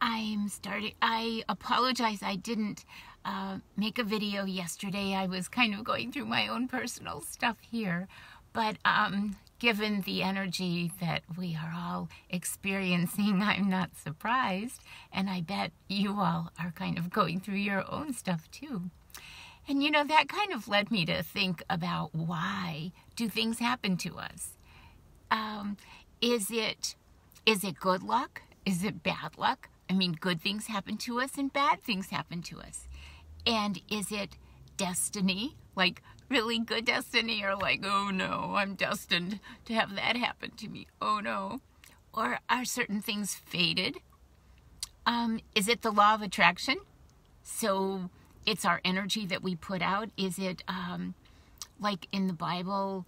I'm starting. I apologize. I didn't uh, make a video yesterday. I was kind of going through my own personal stuff here. But um, given the energy that we are all experiencing, I'm not surprised. And I bet you all are kind of going through your own stuff too. And you know, that kind of led me to think about why do things happen to us? Um, is it is it good luck? Is it bad luck? I mean, good things happen to us and bad things happen to us. And is it destiny? Like really good destiny or like, oh no, I'm destined to have that happen to me. Oh no. Or are certain things fated? Um, is it the law of attraction? So it's our energy that we put out. Is it um, like in the Bible?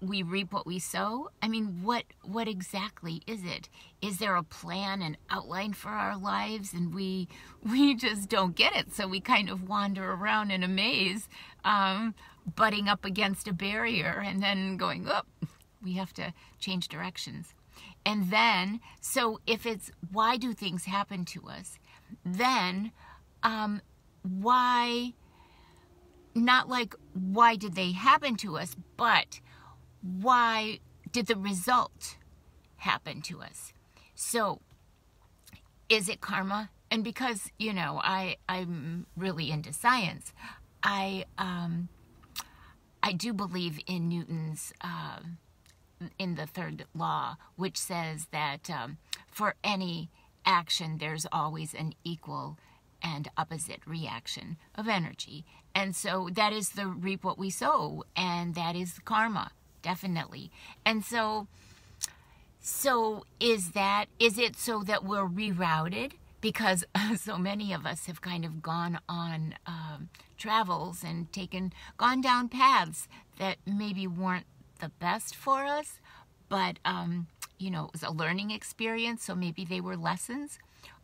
We reap what we sow? I mean what what exactly is it? Is there a plan and outline for our lives? And we we just don't get it. So we kind of wander around in a maze um, butting up against a barrier and then going up oh, we have to change directions. And then so if it's why do things happen to us? Then um, why not like why did they happen to us? But why did the result happen to us? So, is it karma? And because you know, I I'm really into science, I um, I do believe in Newton's uh, in the third law, which says that um, for any action, there's always an equal and opposite reaction of energy. And so that is the reap what we sow, and that is karma definitely. And so, so is that, is it so that we're rerouted? Because so many of us have kind of gone on um, travels and taken, gone down paths that maybe weren't the best for us, but, um, you know, it was a learning experience, so maybe they were lessons.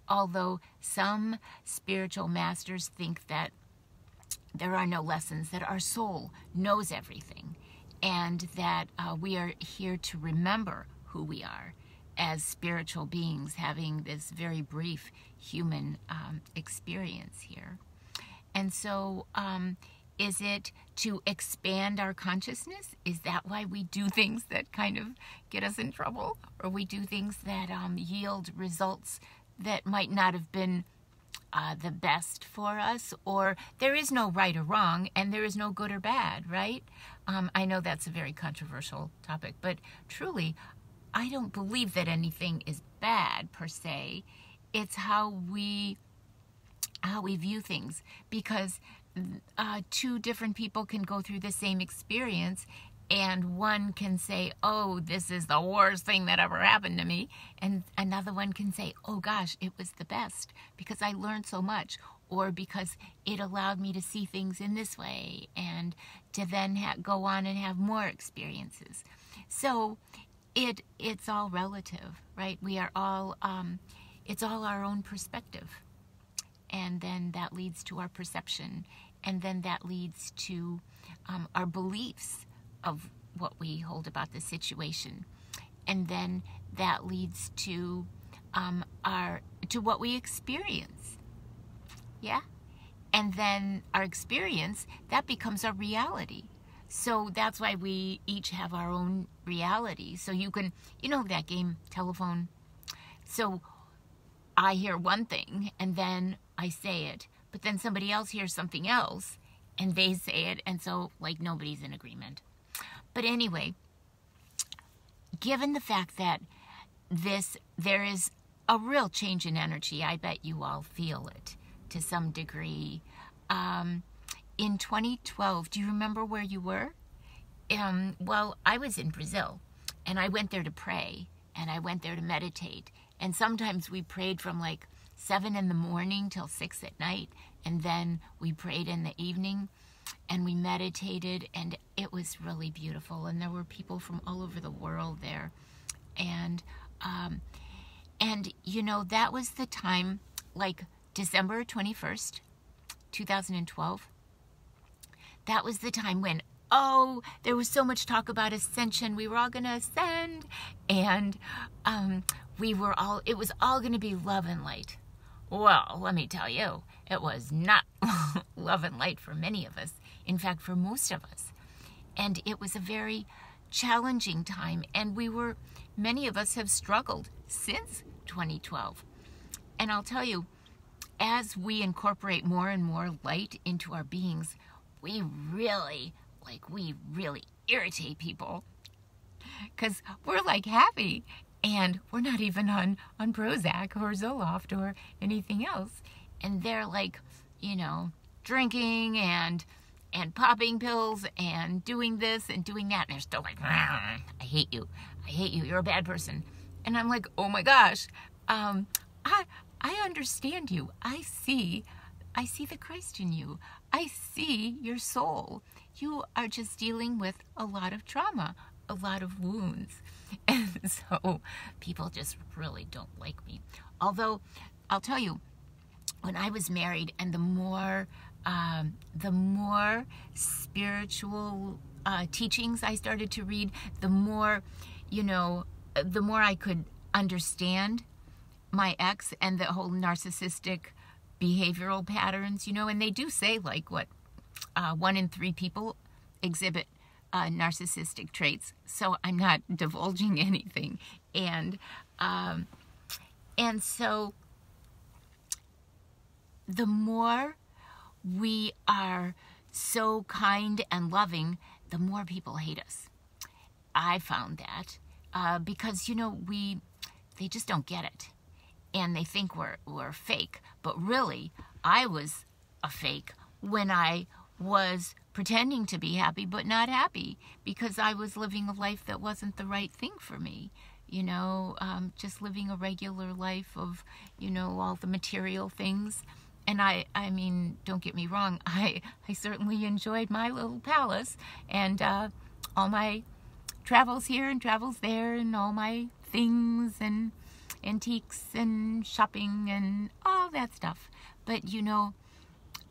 Although some spiritual masters think that there are no lessons, that our soul knows everything and that uh, we are here to remember who we are as spiritual beings having this very brief human um, experience here. And so, um, is it to expand our consciousness? Is that why we do things that kind of get us in trouble? Or we do things that um, yield results that might not have been uh, the best for us, or there is no right or wrong, and there is no good or bad, right? Um, I know that's a very controversial topic, but truly, I don't believe that anything is bad per se. It's how we how we view things because uh, two different people can go through the same experience and one can say, Oh, this is the worst thing that ever happened to me. And another one can say, Oh gosh, it was the best because I learned so much, or because it allowed me to see things in this way and to then go on and have more experiences. So it it's all relative, right? We are all um, it's all our own perspective, and then that leads to our perception, and then that leads to um, our beliefs of what we hold about the situation. And then that leads to um, our to what we experience. Yeah? And then our experience, that becomes our reality. So that's why we each have our own reality. So you can, you know, that game, telephone. So I hear one thing and then I say it, but then somebody else hears something else and they say it. And so, like, nobody's in agreement. But anyway, given the fact that this, there is a real change in energy, I bet you all feel it to some degree. Um, in 2012, do you remember where you were? Um, well, I was in Brazil and I went there to pray and I went there to meditate. And sometimes we prayed from like seven in the morning till six at night, and then we prayed in the evening and we meditated and it was really beautiful and there were people from all over the world there and um, and you know that was the time like december 21st 2012 that was the time when oh there was so much talk about ascension we were all going to ascend and um, we were all it was all going to be love and light Well, let me tell you, it was not love and light for many of us. In fact, for most of us. And it was a very challenging time, and we were, many of us have struggled since 2012. And I'll tell you, as we incorporate more and more light into our beings, we really, like, we really irritate people because we're like happy and we're not even on, on Prozac or Zoloft or anything else. And they're like, you know, drinking and and popping pills and doing this and doing that. And they're still like, I hate you. I hate you. You're a bad person. And I'm like, oh my gosh, um, I, I understand you. I see, I see the Christ in you. I see your soul. You are just dealing with a lot of trauma, a lot of wounds. And so people just really don't like me. Although, I'll tell you, when I was married and the more um, the more spiritual uh, teachings I started to read, the more, you know, the more I could understand my ex and the whole narcissistic behavioral patterns, you know, and they do say like what uh, one in three people exhibit uh, narcissistic traits. So I'm not divulging anything, and um, and so the more we are so kind and loving, the more people hate us. I found that uh, because you know we they just don't get it, and they think we're we're fake. But really, I was a fake when I was pretending to be happy but not happy because I was living a life that wasn't the right thing for me. You know, um, just living a regular life of you know all the material things and I, I mean, don't get me wrong, I, I certainly enjoyed my little palace and uh, all my travels here and travels there and all my things and antiques and shopping and all that stuff. But you know,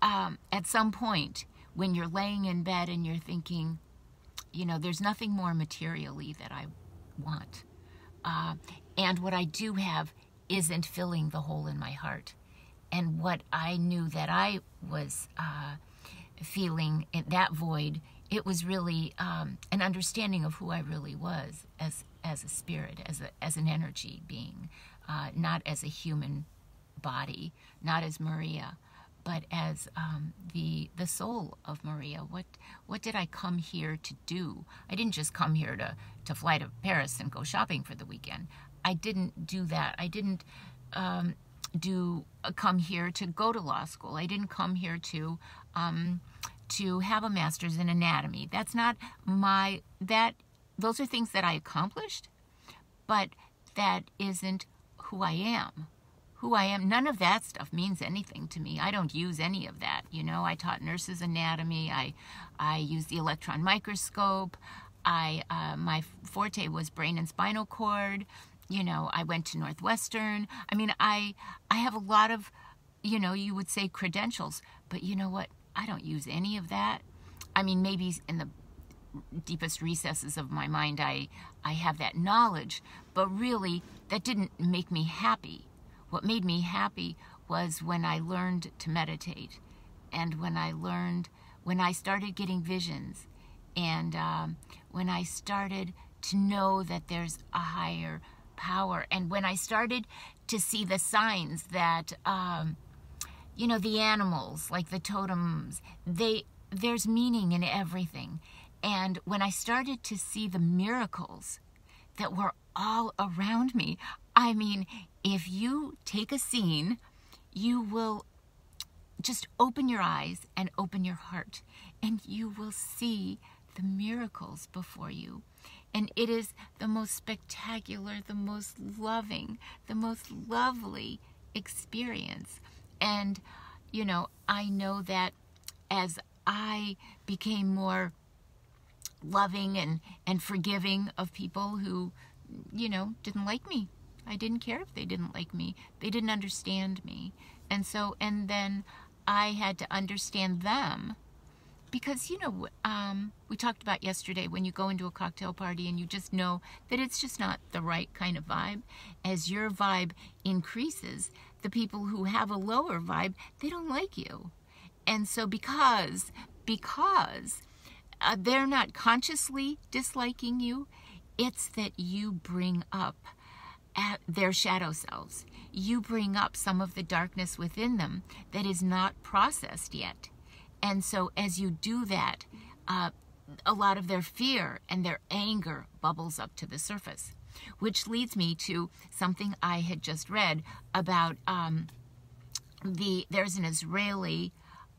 um, at some point when you're laying in bed and you're thinking, you know, there's nothing more materially that I want. Uh, and what I do have isn't filling the hole in my heart and what I knew that I was uh, feeling in that void, it was really um, an understanding of who I really was as as a spirit, as a as an energy being, uh, not as a human body, not as Maria, but as um, the the soul of Maria. What what did I come here to do? I didn't just come here to to fly to Paris and go shopping for the weekend. I didn't do that. I didn't um, do uh, come here to go to law school. I didn't come here to um, to have a master's in anatomy. That's not my that those are things that I accomplished, but that isn't who I am. Who I am, none of that stuff means anything to me. I don't use any of that. You know, I taught nurses anatomy. I, I use the electron microscope. I, uh, my forte was brain and spinal cord you know, I went to Northwestern. I mean, I I have a lot of, you know, you would say credentials, but you know what? I don't use any of that. I mean, maybe in the deepest recesses of my mind I I have that knowledge, but really that didn't make me happy. What made me happy was when I learned to meditate and when I learned when I started getting visions and um, when I started to know that there's a higher power. And when I started to see the signs that, um, you know, the animals, like the totems, they there's meaning in everything. And when I started to see the miracles that were all around me, I mean, if you take a scene, you will just open your eyes and open your heart, and you will see the miracles before you. And it is the most spectacular, the most loving, the most lovely experience. And, you know, I know that as I became more loving and, and forgiving of people who, you know, didn't like me. I didn't care if they didn't like me. They didn't understand me. And so, and then I had to understand them because you know um, we talked about yesterday when you go into a cocktail party and you just know that it's just not the right kind of vibe as your vibe increases the people who have a lower vibe, they don't like you. And so because because uh, they're not consciously disliking you, it's that you bring up their shadow selves. You bring up some of the darkness within them that is not processed yet. And so as you do that, uh, a lot of their fear and their anger bubbles up to the surface, which leads me to something I had just read about um, the there's an Israeli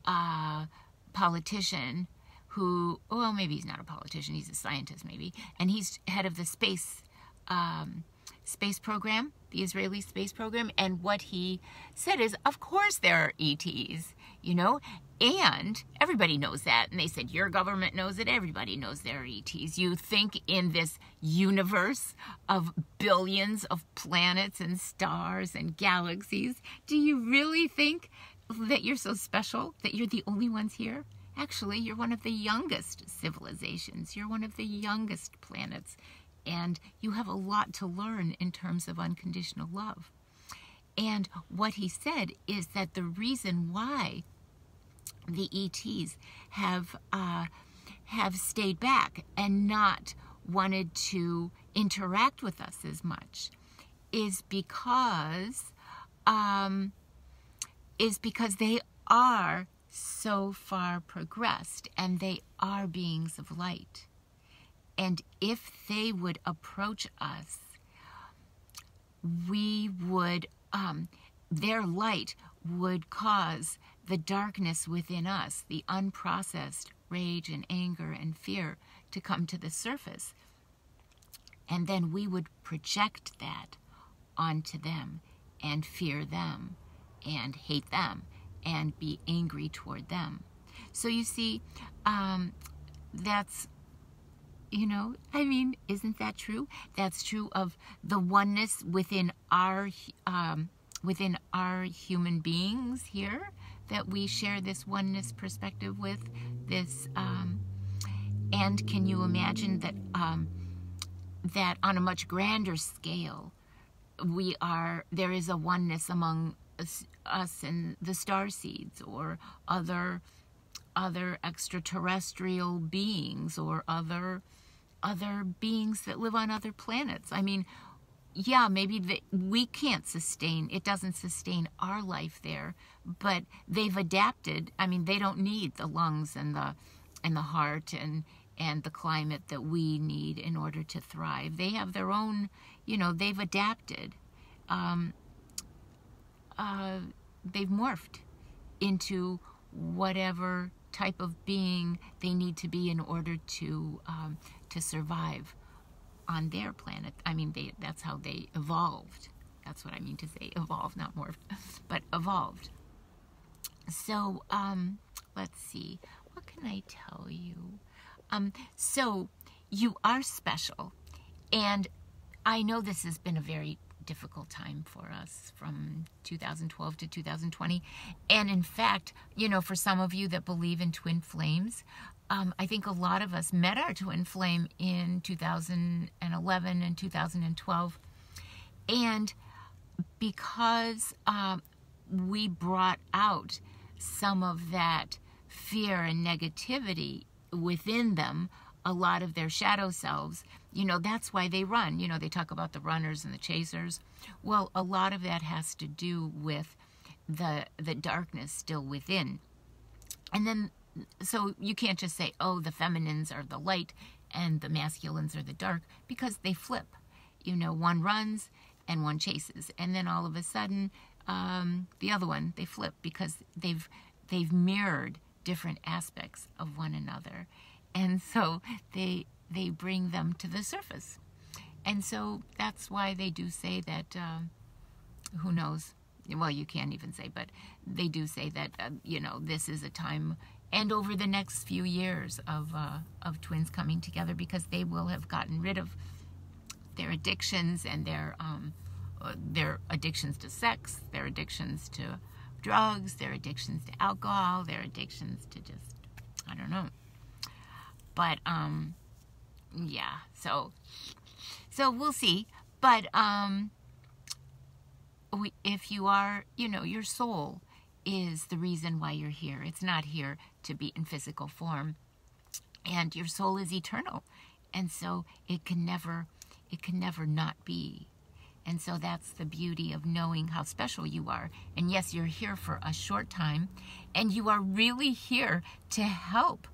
uh, politician who, well, maybe he's not a politician, he's a scientist, maybe, and he's head of the space um, space program, the Israeli space program, and what he said is, of course there are ETs, you know, and everybody knows that. And they said, Your government knows it. Everybody knows there are ETs. You think in this universe of billions of planets and stars and galaxies, do you really think that you're so special, that you're the only ones here? Actually, you're one of the youngest civilizations. You're one of the youngest planets. And you have a lot to learn in terms of unconditional love. And what he said is that the reason why the ETs have uh, have stayed back and not wanted to interact with us as much is because um, is because they are so far progressed and they are beings of light. And if they would approach us, we would, um, their light would cause the darkness within us, the unprocessed rage and anger and fear to come to the surface. And then we would project that onto them and fear them and hate them and be angry toward them. So you see, um, that's, you know, I mean, isn't that true? That's true of the oneness within our, um, within our human beings here that we share this oneness perspective with. This, um, and can you imagine that um, that on a much grander scale, we are there is a oneness among us, us and the star seeds or other other extraterrestrial beings or other other beings that live on other planets. I mean, yeah, maybe the, we can't sustain, it doesn't sustain our life there, but they've adapted. I mean, they don't need the lungs and the and the heart and and the climate that we need in order to thrive. They have their own, you know, they've adapted. Um, uh, they've morphed into whatever type of being they need to be in order to um, to survive on their planet. I mean, they, that's how they evolved. That's what I mean to say, evolved, not morphed, but evolved. So, um, let's see. What can I tell you? Um, so, you are special. And I know this has been a very difficult time for us from 2012 to 2020. And in fact, you know, for some of you that believe in twin flames, um, I think a lot of us met our twin flame in 2011 and 2012. And because um, we brought out some of that fear and negativity within them, a lot of their shadow selves, you know, that's why they run. You know, they talk about the runners and the chasers. Well, a lot of that has to do with the the darkness still within. And then so you can't just say, oh, the feminines are the light and the masculines are the dark because they flip. You know, one runs and one chases, and then all of a sudden, um, the other one they flip because they've they've mirrored different aspects of one another, and so they they bring them to the surface, and so that's why they do say that. Uh, who knows? Well, you can't even say, but they do say that uh, you know this is a time and over the next few years of, uh, of twins coming together because they will have gotten rid of their addictions and their, um, uh, their addictions to sex, their addictions to drugs, their addictions to alcohol, their addictions to just, I don't know. But, um, yeah, so, so we'll see. But, um, we, if you are, you know, your soul is the reason why you're here. It's not here to be in physical form. And your soul is eternal. And so it can never it can never not be. And so that's the beauty of knowing how special you are. And yes, you're here for a short time, and you are really here to help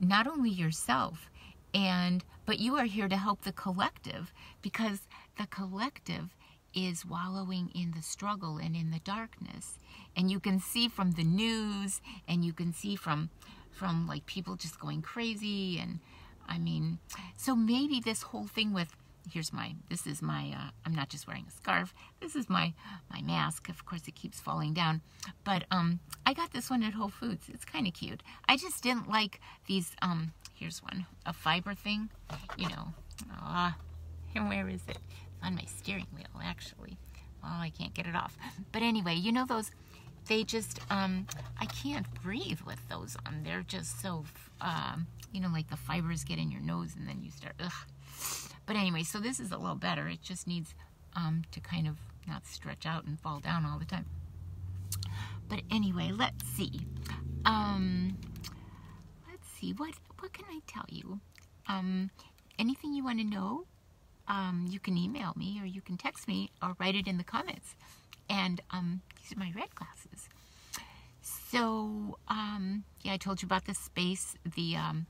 not only yourself and but you are here to help the collective because the collective is wallowing in the struggle and in the darkness. And you can see from the news and you can see from from like people just going crazy and I mean, so maybe this whole thing with here's my this is my uh, i'm not just wearing a scarf. This is my my mask. Of course it keeps falling down. But um i got this one at whole foods. It's kind of cute. I just didn't like these um here's one a fiber thing. You know ah and where is it on my steering wheel actually oh i can't get it off but anyway you know those they just um i can't breathe with those on they're just so um you know like the fibers get in your nose and then you start ugh but anyway, so this is a little better. It just needs um, to kind of not stretch out and fall down all the time. But anyway, let's see. Um, let's see. What what can I tell you? Um, anything you want to know? Um, you can email me or you can text me or write it in the comments. And um, these are my red glasses. So um, yeah, I told you about the space, the um,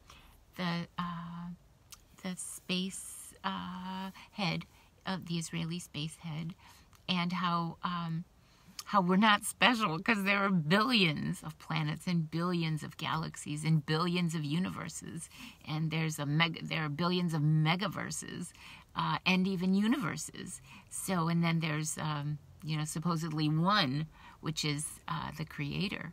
the uh, the space uh, head of the Israeli space head, and how um, how we're not special because there are billions of planets and billions of galaxies and billions of universes, and there's a meg- there are billions of megaverses uh, and even universes. So, and then there's um, you know supposedly one, which is uh, the Creator,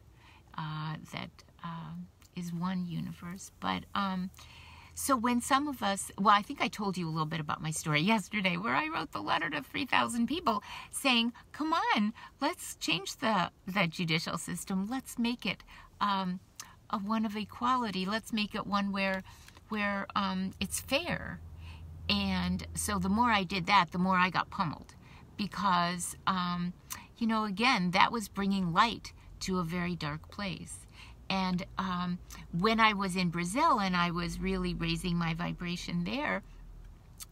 uh, that uh, is one universe, but. Um, so when some of us, well, I think I told you a little bit about my story yesterday where I wrote the letter to 3,000 people saying, come on, let's change the, the judicial system. Let's make it um, a one of equality. Let's make it one where, where um, it's fair. And so the more I did that, the more I got pummeled because, um, you know, again, that was bringing light to a very dark place. And um, when I was in Brazil and I was really raising my vibration there,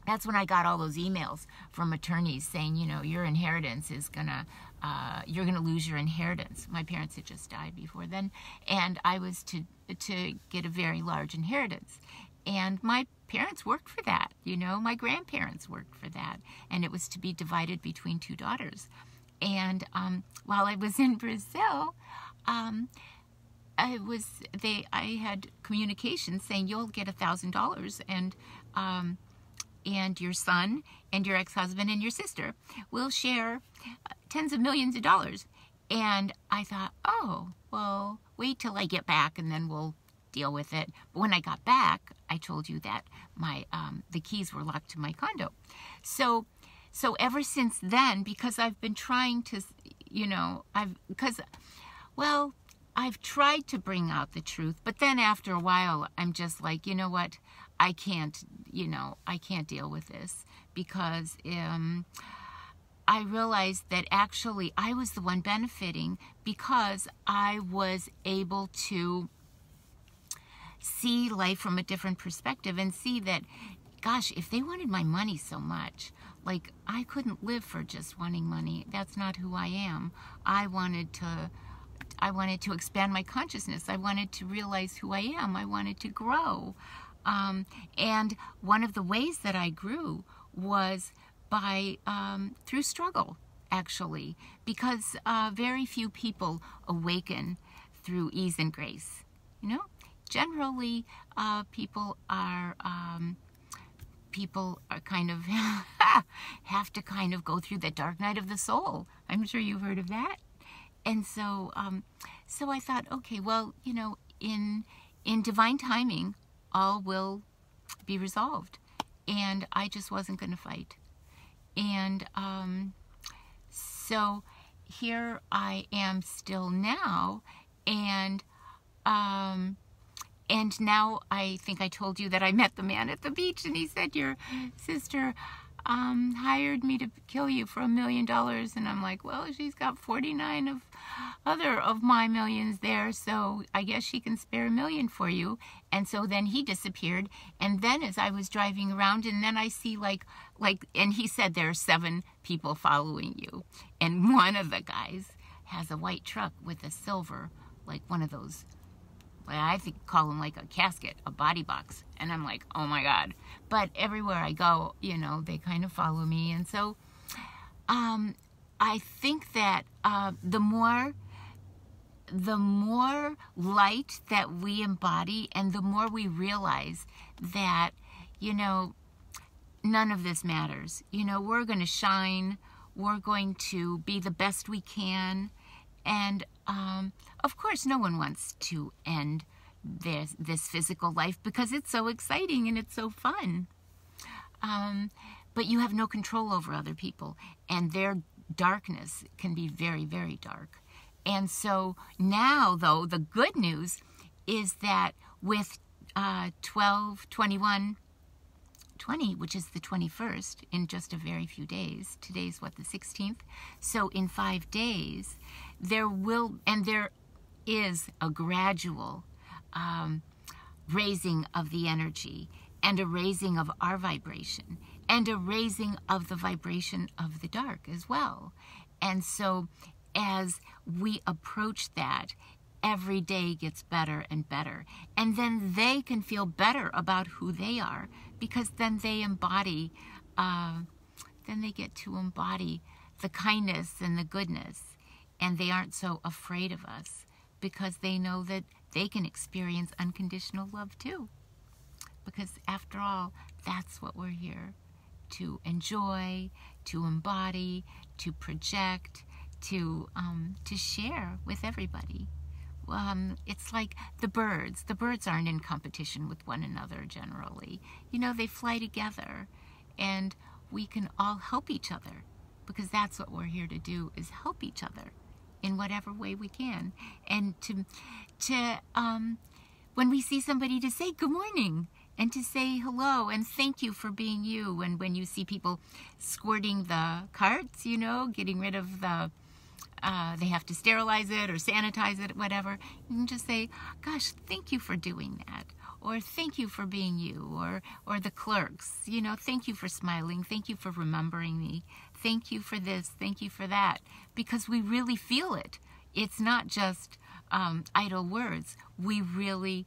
that's when I got all those emails from attorneys saying, you know, your inheritance is gonna, uh, you're gonna lose your inheritance. My parents had just died before then, and I was to to get a very large inheritance, and my parents worked for that. You know, my grandparents worked for that, and it was to be divided between two daughters. And um, while I was in Brazil, um, I was they I had communication saying you'll get a thousand dollars and um, and your son and your ex-husband and your sister will share uh, tens of millions of dollars and I thought oh well wait till I get back and then we'll deal with it but when I got back I told you that my um, the keys were locked to my condo so so ever since then because I've been trying to you know I've because well I've tried to bring out the truth, but then after a while, I'm just like, you know what? I can't, you know, I can't deal with this because um, I realized that actually I was the one benefiting because I was able to see life from a different perspective and see that, gosh, if they wanted my money so much, like I couldn't live for just wanting money. That's not who I am. I wanted to I wanted to expand my consciousness. I wanted to realize who I am. I wanted to grow. Um, and one of the ways that I grew was by um, through struggle, actually, because uh, very few people awaken through ease and grace. You know, generally, uh, people are. Um, people are kind of have to kind of go through the dark night of the soul. I'm sure you've heard of that and so um, so I thought, okay, well, you know, in in divine timing, all will be resolved, and I just wasn't going to fight, and um, so here I am still now, and um, and now I think I told you that I met the man at the beach, and he said, "Your sister." um, hired me to kill you for a million dollars. And I'm like, well, she's got 49 of other of my millions there, so I guess she can spare a million for you. And so then he disappeared. And then as I was driving around, and then I see like, like, and he said there are seven people following you. And one of the guys has a white truck with a silver, like one of those I think call them like a casket, a body box. And I'm like, oh my God. But everywhere I go, you know, they kind of follow me. And so um, I think that uh, the more the more light that we embody and the more we realize that, you know, none of this matters. You know, we're going to shine. We're going to be the best we can. And um, of course, no one wants to end this, this physical life because it's so exciting and it's so fun. Um, but you have no control over other people, and their darkness can be very, very dark. And so now, though, the good news is that with uh, 12, 21, 20, which is the 21st, in just a very few days. Today's what, the 16th? So in five days, there will, and there is a gradual um, raising of the energy and a raising of our vibration and a raising of the vibration of the dark as well. And so as we approach that, every day gets better and better. And then they can feel better about who they are because then they embody, uh, then they get to embody the kindness and the goodness. And they aren't so afraid of us because they know that they can experience unconditional love too. Because after all, that's what we're here to enjoy, to embody, to project, to um, to share with everybody. Um, it's like the birds. The birds aren't in competition with one another generally. You know, they fly together, and we can all help each other because that's what we're here to do: is help each other in whatever way we can. And to, to um, when we see somebody, to say good morning and to say hello and thank you for being you. And when you see people squirting the carts, you know, getting rid of the, uh, they have to sterilize it or sanitize it, whatever, you can just say, gosh, thank you for doing that. Or thank you for being you. Or or the clerks you know thank you for smiling. Thank you for remembering me. Thank you for this. Thank you for that because we really feel it. It's not just um, idle words. We really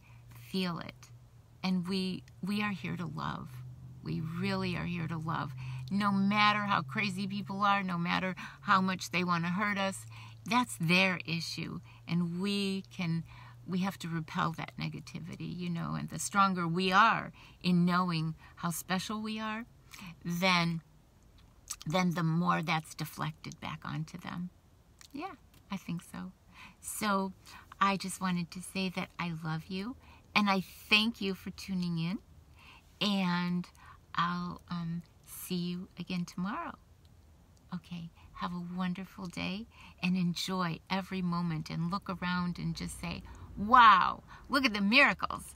feel it. And we we are here to love. We really are here to love. No matter how crazy people are no matter how much they want to hurt us that's their issue. And we can we have to repel that negativity, you know, and the stronger we are in knowing how special we are, then then the more that's deflected back onto them. Yeah, I think so. So I just wanted to say that I love you and I thank you for tuning in. And I'll um, see you again tomorrow. Okay, have a wonderful day and enjoy every moment and look around and just say, Wow, look at the miracles.